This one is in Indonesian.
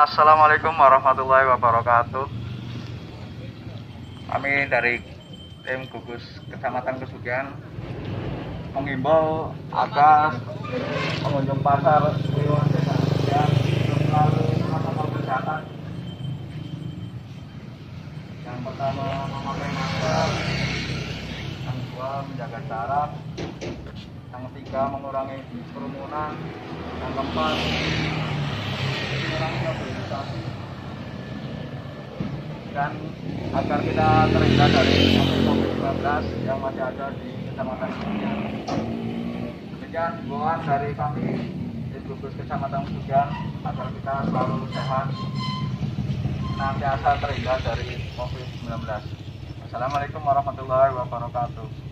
Assalamualaikum warahmatullahi wabarakatuh. Kami dari tim gugus Kecamatan Kesugian menghimbau agar pengunjung pasar. Yang pertama memakai masker, yang kedua menjaga jarak, yang ketiga mengurangi kerumunan, yang keempat mengurangi mobilisasi dan agar kita terhindar dari COVID-19 yang masih ada di Kecamatan Sugian. Demikian himbauan dari kami di gugus Kecamatan Sugian agar kita selalu sehat nantiasa terhindar dari COVID-19. Assalamualaikum warahmatullahi wabarakatuh.